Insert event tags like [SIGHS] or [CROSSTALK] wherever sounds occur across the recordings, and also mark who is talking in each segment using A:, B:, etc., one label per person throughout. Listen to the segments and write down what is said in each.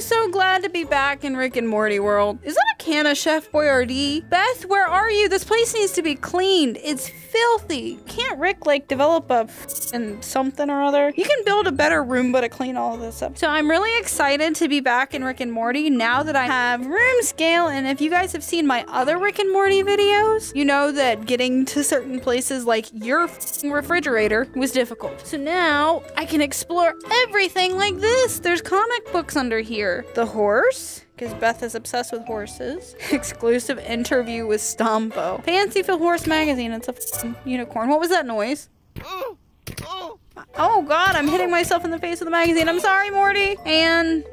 A: I'm so glad to be back in Rick and Morty world. Is that a can of Chef Boyardee? Beth, where are you? This place needs to be cleaned. It's filthy. Can't Rick like develop a and something or other? You can build a better Roomba to clean all of this up. So I'm really excited to be back in Rick and Morty now that I have room scale. And if you guys have seen my other Rick and Morty videos, you know that getting to certain places like your refrigerator was difficult. So now I can explore everything like this. There's comic books under here. The horse because Beth is obsessed with horses. [LAUGHS] Exclusive interview with Stompo. Fancy for Horse magazine. It's a unicorn. What was that noise? Oh god, I'm hitting myself in the face with the magazine. I'm sorry, Morty. And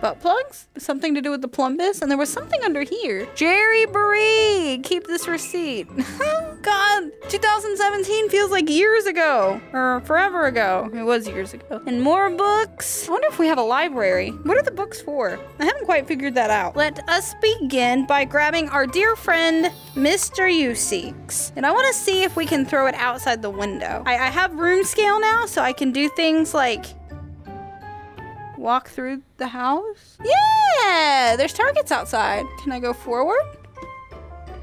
A: butt plugs? Something to do with the plumbus? And there was something under here. Jerry Baree, keep this receipt. [LAUGHS] God, 2017 feels like years ago or forever ago. It was years ago. And more books. I wonder if we have a library. What are the books for? I haven't quite figured that out. Let us begin by grabbing our dear friend, Mr. Meeseeks. And I want to see if we can throw it outside the window. I, I have room scale now, so I can do things like walk through the house? Yeah, there's targets outside. Can I go forward?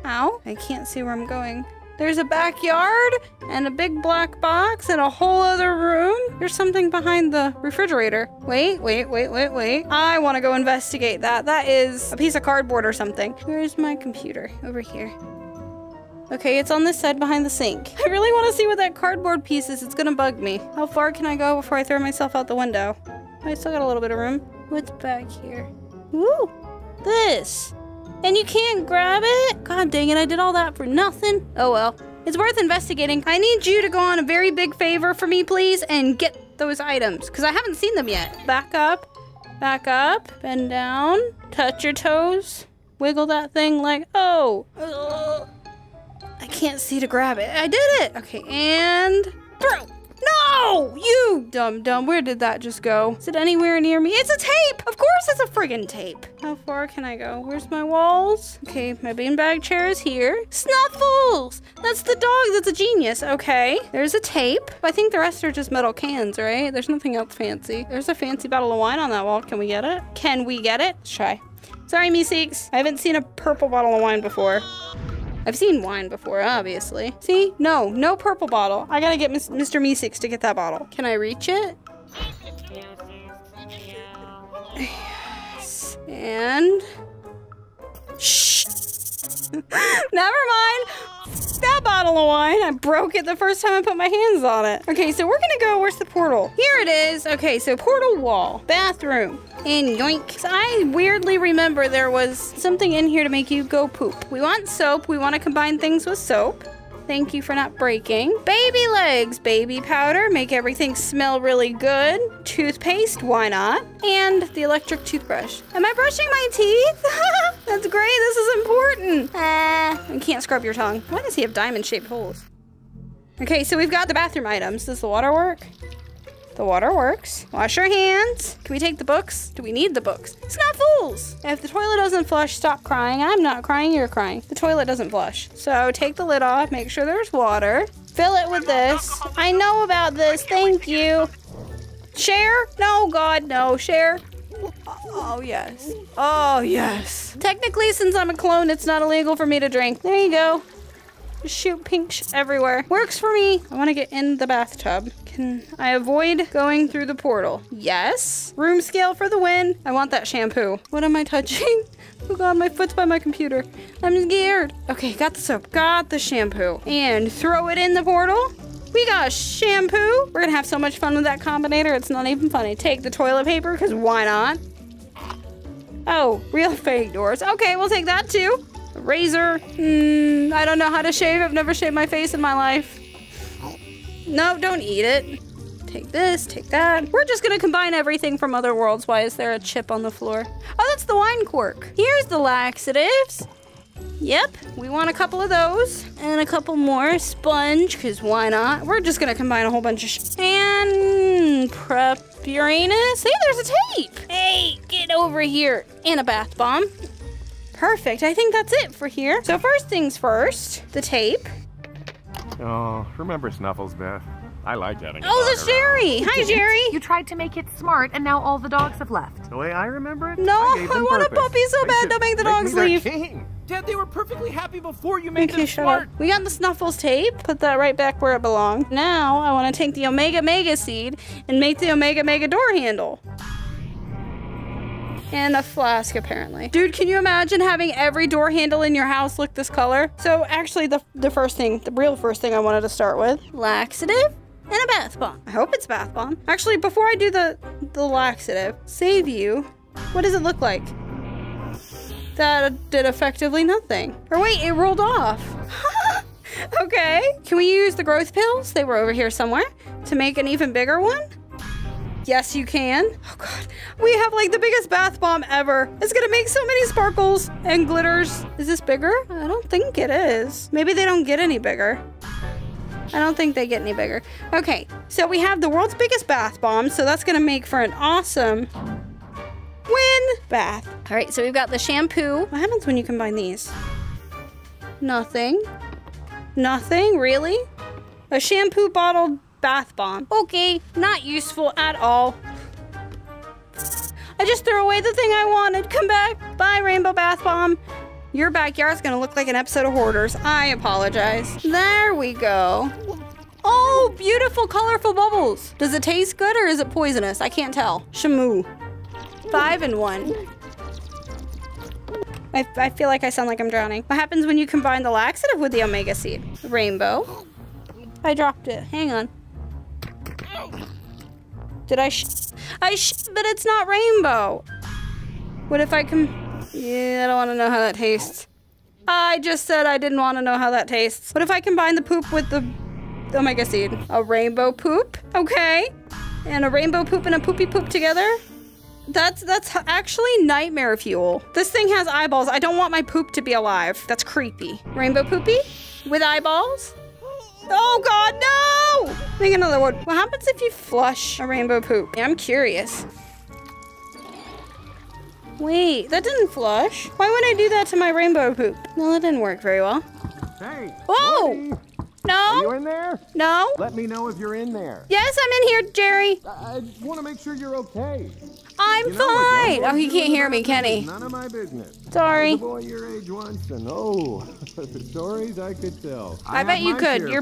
A: Ow, I can't see where I'm going. There's a backyard and a big black box and a whole other room. There's something behind the refrigerator. Wait, wait, wait, wait, wait. I want to go investigate that. That is a piece of cardboard or something. Where's my computer? Over here. Okay, it's on this side behind the sink. I really want to see what that cardboard piece is. It's gonna bug me. How far can I go before I throw myself out the window? I still got a little bit of room. What's back here? Ooh, this. And you can't grab it? God dang it, I did all that for nothing. Oh well. It's worth investigating. I need you to go on a very big favor for me, please, and get those items, because I haven't seen them yet. Back up, back up, bend down, touch your toes, wiggle that thing like, oh. Ugh. I can't see to grab it. I did it. Okay, and throw. No! You dumb dumb. Where did that just go? Is it anywhere near me? It's a tape! Of course it's a friggin' tape. How far can I go? Where's my walls? Okay, my beanbag chair is here. Snuffles! That's the dog. That's a genius. Okay. There's a tape. I think the rest are just metal cans, right? There's nothing else fancy. There's a fancy bottle of wine on that wall. Can we get it? Can we get it? Let's try. Sorry, Meeseeks. I haven't seen a purple bottle of wine before. I've seen wine before, obviously. See? No, no purple bottle. I gotta get Mr. Meeseeks to get that bottle. Can I reach it? Yes. [SIGHS] And... Shh! [LAUGHS] Never mind that bottle of wine. I broke it the first time I put my hands on it. Okay, so we're gonna go, where's the portal? Here it is. Okay, so portal wall, bathroom, and yoink. So I weirdly remember there was something in here to make you go poop. We want soap. We want to combine things with soap. Thank you for not breaking. Baby legs, baby powder, make everything smell really good. Toothpaste, why not? And the electric toothbrush. Am I brushing my teeth? [LAUGHS] That's great, this is important. Ah, I can't scrub your tongue. Why does he have diamond shaped holes? Okay, so we've got the bathroom items. Does the water work? The water works. Wash your hands. Can we take the books? Do we need the books? Snuffles! If the toilet doesn't flush, stop crying. I'm not crying, you're crying. The toilet doesn't flush. So take the lid off, make sure there's water. Fill it with this. I know about this, thank you. Share? No, God, no. Share? Oh, yes. Oh, yes. Technically, since I'm a clone, it's not illegal for me to drink. There you go. Shoot pink everywhere. Works for me. I want to get in the bathtub. Can I avoid going through the portal? Yes. Room scale for the win. I want that shampoo. What am I touching? [LAUGHS] Oh god, my foot's by my computer. I'm scared. Okay, got the soap, got the shampoo. And throw it in the portal. We got shampoo. We're gonna have so much fun with that combinator, it's not even funny. Take the toilet paper, because why not? Oh, real fake doors. Okay, we'll take that too. Razor. Mm, I don't know how to shave. I've never shaved my face in my life. No, don't eat it. Take this, take that. We're just gonna combine everything from other worlds. Why is there a chip on the floor? Oh, that's the wine cork. Here's the laxatives. Yep, we want a couple of those. And a couple more. Sponge, because why not? We're just gonna combine a whole bunch of sh And prep Uranus. Hey, there's a tape. Hey, get over here. And a bath bomb. Perfect, I think that's it for here. So first things first, the tape.
B: Oh, remember Snuffles, Beth. I like having
A: Oh,
B: dog
A: there's
B: around.
A: Jerry. Hi, Jerry.
C: You tried to make it smart, and now all the dogs have left.
B: The way I remember it,
A: No,
B: I, gave
A: I
B: them
A: want a puppy so
B: They
A: bad. Don't make the
B: me
A: dogs
B: their
A: leave.
B: king.
D: Dad, they were perfectly happy before you made
A: Okay,
D: them
A: shut
D: smart.
A: up. We got the Snuffles tape. Put that right back where it belongs. Now I want to take the Omega Mega seed and make the Omega Mega door handle. And a flask, apparently. Dude, can you imagine having every door handle in your house look this color? So actually, the, the first thing, the real first thing I wanted to start with, laxative and a bath bomb. I hope it's bath bomb. Actually, before I do the, the laxative, save you. What does it look like? That did effectively nothing. Or wait, it rolled off. [LAUGHS] okay. Can we use the growth pills? They were over here somewhere to make an even bigger one. Yes, you can. Oh god, we have like the biggest bath bomb ever. It's gonna make so many sparkles and glitters. Is this bigger? I don't think it is. Maybe they don't get any bigger. I don't think they get any bigger. Okay, so we have the world's biggest bath bomb, so that's gonna make for an awesome win bath. All right, so we've got the shampoo. What happens when you combine these? Nothing. Nothing, really? A shampoo bottled bath bomb. Okay, not useful at all. I just threw away the thing I wanted. Come back. Bye, Rainbow Bath Bomb. Your backyard's gonna look like an episode of Hoarders. I apologize. There we go. Oh, beautiful, colorful bubbles. Does it taste good or is it poisonous? I can't tell. Shamoo. Five and one. I, I feel like I sound like I'm drowning. What happens when you combine the laxative with the omega seed? Rainbow. I dropped it. Hang on. Did I sh- I sh- but it's not rainbow. What if I can? Yeah, I don't want to know how that tastes. I just said I didn't want to know how that tastes. What if I combine the poop with the oh omega seed? A rainbow poop? Okay. And a rainbow poop and a poopy poop together? That's that's actually nightmare fuel. This thing has eyeballs. I don't want my poop to be alive. That's creepy. Rainbow poopy with eyeballs? Oh god, no! Make another one. What happens if you flush a rainbow poop? Yeah, I'm curious. Wait, that didn't flush. Why would I do that to my rainbow poop? No, that didn't work very well.
B: Hey.
A: Whoa!
B: Morty, Are you in there?
A: No?
B: Let me know if you're in there.
A: Yes, I'm in here, Jerry.
B: I, I want to make sure you're okay.
A: I'm
B: You know
A: fine. Oh, he can't hear me, can he?
B: None of my business.
A: Sorry.
B: I boy your age once, and oh, [LAUGHS] the stories I could tell.
A: I,
B: have
A: bet you could. You're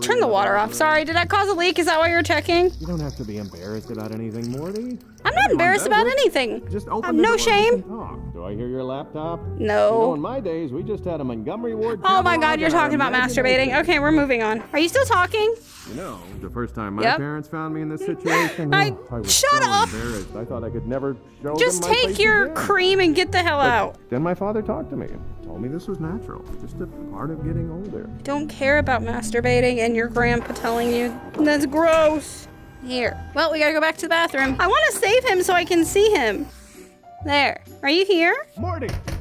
A: turn the water off. Sorry, did that cause a leak? Is that why you're checking?
B: You don't have to be embarrassed about anything, Morty.
A: I'm not embarrassed about anything.
B: Just open the
A: no shame.
B: Do I hear your laptop?
A: No.
B: You know, in my days, we just had a Montgomery Ward.
A: Oh my god, you're talking about masturbating. Okay, we're moving on. Are you still talking?
B: You know, the first time my
A: Yep.
B: parents found me in this [LAUGHS] situation, [LAUGHS]
A: I-
B: I was
A: shut
B: so
A: up.
B: embarrassed. I thought I could never show
A: Just
B: them my
A: take
B: face
A: your
B: again.
A: cream and get the hell out.
B: Then my father talked to me and told me this was natural, just a part of getting older.
A: Don't care about masturbating and your grandpa telling you. That's gross. Here. Well, we gotta go back to the bathroom. I want to save him so I can see him. There. Are you here?
B: Morty, let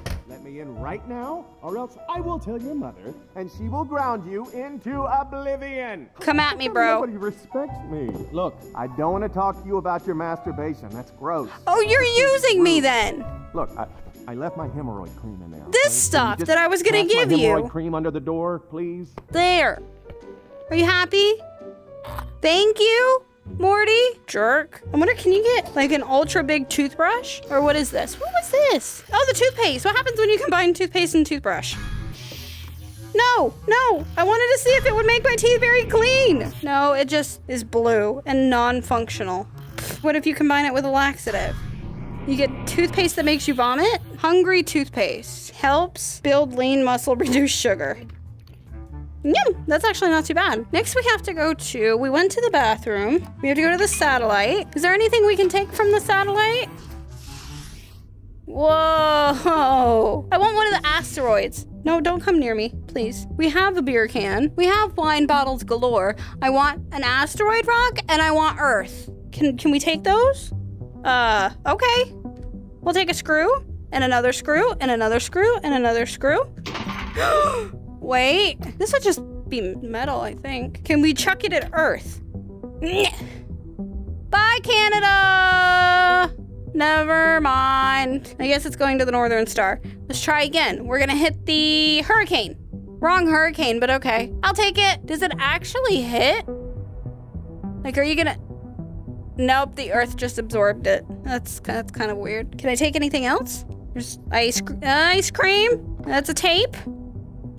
B: me in right now, or else I will tell your mother, and she will ground you into oblivion.
A: Come at me, bro.
B: Nobody respects me. Look, I don't want to talk to you about your masturbation. That's gross.
A: Oh, you're using me then.
B: Look, I, I left my hemorrhoid cream in there.
A: This
B: okay?
A: Stuff that I was gonna
B: pass my
A: give you.
B: hemorrhoid cream under the door, please.
A: There. Are you happy? Thank you, Morty. Jerk. I wonder, can you get like an ultra big toothbrush? Or what is this? What was this? Oh, the toothpaste. What happens when you combine toothpaste and toothbrush? No, no. I wanted to see if it would make my teeth very clean. No, it just is blue and non-functional. What if you combine it with a laxative? You get toothpaste that makes you vomit? Hungry toothpaste. Helps build lean muscle, [LAUGHS] reduce sugar. Yum, that's actually not too bad. Next, we have to go to, we went to the bathroom. We have to go to the satellite. Is there anything we can take from the satellite? Whoa! [LAUGHS] I want one of the asteroids. No, don't come near me, please. We have a beer can. We have wine bottles galore. I want an asteroid rock and I want Earth. Can can we take those? Uh, okay. We'll take a screw and another screw and another screw and another screw. [GASPS] [GASPS] Wait, this would just be metal, I think. Can we chuck it at Earth? Bye, Canada! Never mind. I guess it's going to the Northern Star. Let's try again. We're gonna hit the hurricane. Wrong hurricane, but okay. I'll take it. Does it actually hit? Like, are you gonna? Nope, the earth just absorbed it. That's that's kind of weird. Can I take anything else? There's ice cr- ice cream. That's a tape.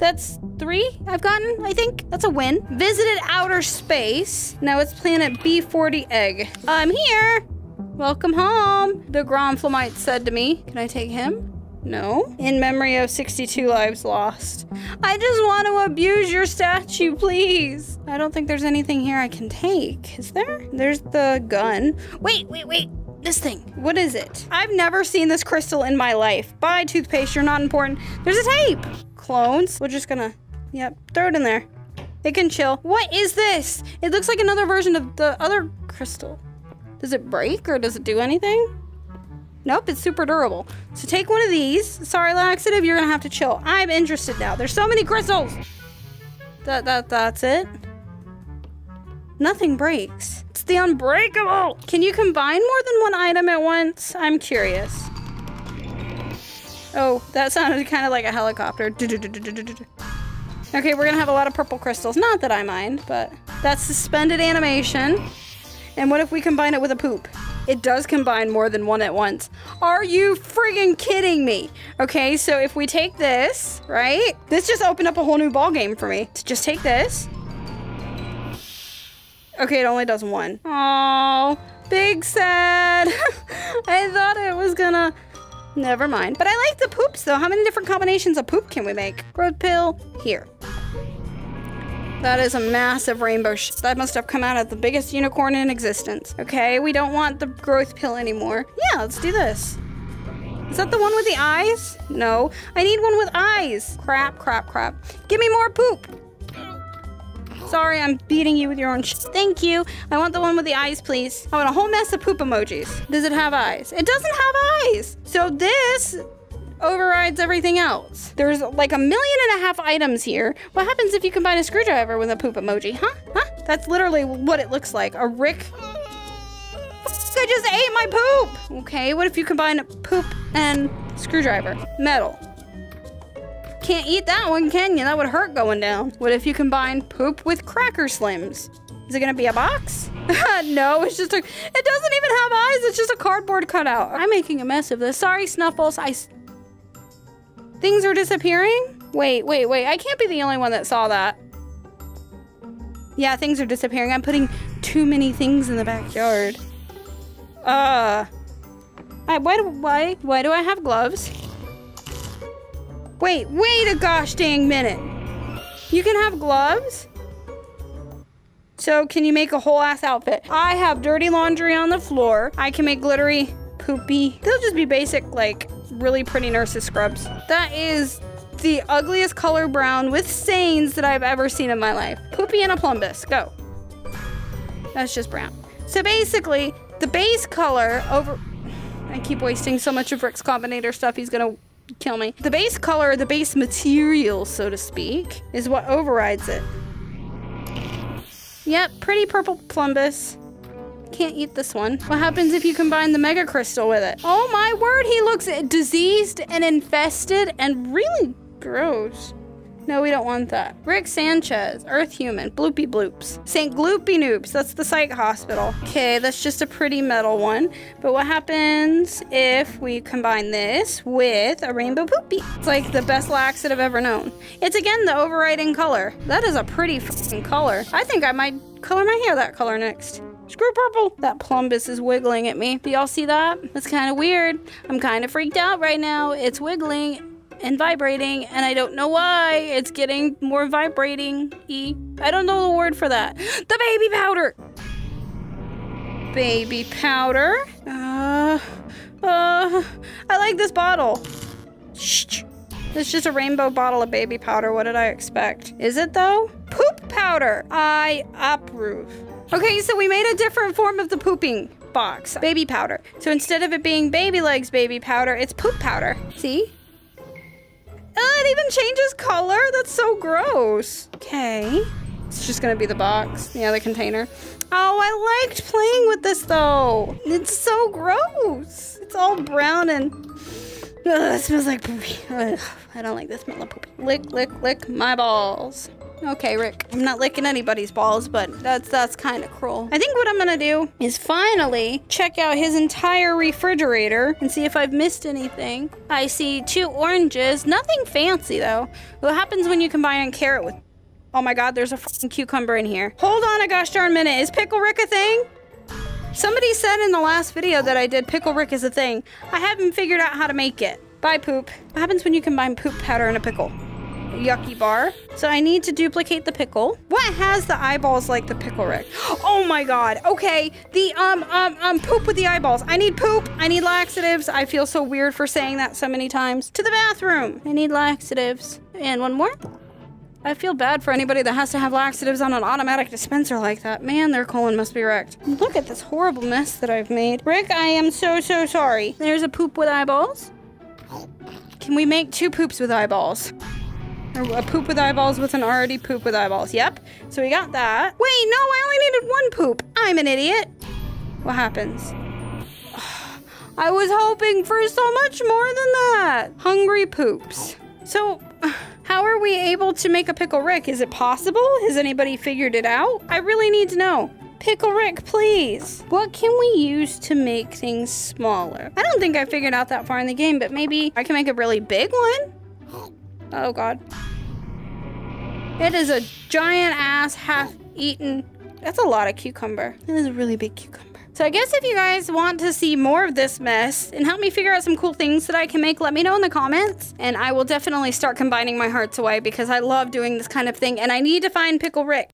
A: That's three I've gotten, I think. That's a win. Visited outer space. Now it's planet B40 egg. I'm here. Welcome home, the Gromflomite said to me. Can I take him? No. In memory of 62 lives lost. I just want to abuse your statue, please. I don't think there's anything here I can take. Is there? There's the gun. Wait, wait, wait. This thing. What is it? I've never seen this crystal in my life. Bye, toothpaste. You're not important. There's a tape. Clones. We're just gonna, yep, throw it in there. It can chill. What is this? It looks like another version of the other crystal. Does it break or does it do anything? Nope, it's super durable. So take one of these. Sorry, laxative, you're gonna have to chill. I'm interested now. There's so many crystals. That that that's it. Nothing breaks. It's the unbreakable. Can you combine more than one item at once? I'm curious. Oh, that sounded kind of like a helicopter. Okay, we're gonna have a lot of purple crystals. Not that I mind, but that's suspended animation. And what if we combine it with a poop? It does combine more than one at once. Are you friggin' kidding me? Okay, so if we take this, right? This just opened up a whole new ball game for me. To just take this. Okay, it only does one. Oh, big sad. [LAUGHS] I thought it was gonna. Never mind. But I like the poops though. How many different combinations of poop can we make? Growth pill here. That is a massive rainbow. Sh that must have come out of the biggest unicorn in existence. Okay, we don't want the growth pill anymore. Yeah, let's do this. Is that the one with the eyes? No, I need one with eyes. Crap, crap, crap. Give me more poop. Sorry, I'm beating you with your own. Thank you. I want the one with the eyes, please. I want a whole mess of poop emojis. Does it have eyes? It doesn't have eyes. So this overrides everything else. There's like a million and a half items here. What happens if you combine a screwdriver with a poop emoji, huh? Huh? That's literally what it looks like. A Rick... I just ate my poop! Okay, what if you combine a poop and screwdriver? Metal. Can't eat that one, can you? That would hurt going down. What if you combine poop with cracker slims? Is it gonna be a box? [LAUGHS] no, it's just a, it doesn't even have eyes. It's just a cardboard cutout. I'm making a mess of this. Sorry, Snuffles. I, things are disappearing? Wait, wait, wait. I can't be the only one that saw that. Yeah, things are disappearing. I'm putting too many things in the backyard. Uh, I, why, do, why, why do I have gloves? Wait, wait a gosh dang minute. You can have gloves? So can you make a whole ass outfit? I have dirty laundry on the floor. I can make glittery, poopy. They'll just be basic, like, really pretty nurses scrubs. That is the ugliest color brown with stains that I've ever seen in my life. Poopy and a plumbus, go. That's just brown. So basically, the base color over... I keep wasting so much of Rick's Combinator stuff, he's gonna kill me. The base color, the base material, so to speak, is what overrides it. Yep, pretty purple plumbus. Can't eat this one. What happens if you combine the mega crystal with it? Oh my word, he looks diseased and infested and really gross. No, we don't want that. Rick Sanchez, Earth Human, Bloopy Bloops. St. Gloopy Noops, that's the psych hospital. Okay, that's just a pretty metal one. But what happens if we combine this with a rainbow poopy? It's like the best lax that I've ever known. It's again the overriding color. That is a pretty fucking color. I think I might color my hair that color next. Screw purple. That plumbus is wiggling at me. Do y'all see that? That's kind of weird. I'm kind of freaked out right now. It's wiggling and vibrating, and I don't know why. It's getting more vibrating -y. I don't know the word for that. The baby powder! Baby powder? Uh, uh, I like this bottle. Shh. It's just a rainbow bottle of baby powder. What did I expect? Is it though? Poop powder! I approve. Okay, so we made a different form of the pooping box. Baby powder. So instead of it being baby legs baby powder, it's poop powder. See? Oh, it even changes color? That's so gross. Okay. It's just gonna be the box. The container. Oh, I liked playing with this though. It's so gross. It's all brown and Ugh, it smells like poopy. Ugh, I don't like the smell of poopy. Lick, lick, lick my balls. Okay, Rick. I'm not licking anybody's balls, but that's that's kind of cruel. I think what I'm gonna do is finally check out his entire refrigerator and see if I've missed anything. I see two oranges. Nothing fancy though. What happens when you combine a carrot with? Oh my God, there's a cucumber in here. Hold on a gosh darn minute. Is pickle Rick a thing? Somebody said in the last video that I did pickle Rick is a thing. I haven't figured out how to make it. Bye poop. What happens when you combine poop powder and a pickle? Yucky bar. So I need to duplicate the pickle. What has the eyeballs like the pickle Rick? [GASPS] Oh my god. Okay. The um um um poop with the eyeballs. I need poop. I need laxatives. I feel so weird for saying that so many times. To the bathroom. I need laxatives. And one more. I feel bad for anybody that has to have laxatives on an automatic dispenser like that. Man, their colon must be wrecked. Look at this horrible mess that I've made. Rick, I am so, so sorry. There's a poop with eyeballs. Can we make two poops with eyeballs? A poop with eyeballs with an already poop with eyeballs. Yep. So we got that. Wait, no, I only needed one poop. I'm an idiot. What happens? [SIGHS] I was hoping for so much more than that. Hungry poops. So, [SIGHS] how are we able to make a Pickle Rick? Is it possible? Has anybody figured it out? I really need to know. Pickle Rick, please. What can we use to make things smaller? I don't think I figured out that far in the game, but maybe I can make a really big one? [GASPS] [GASPS] Oh god. It is a giant ass half eaten. That's a lot of cucumber. It is a really big cucumber. So I guess if you guys want to see more of this mess and help me figure out some cool things that I can make, let me know in the comments. And I will definitely start combining my hearts away because I love doing this kind of thing and I need to find Pickle Rick.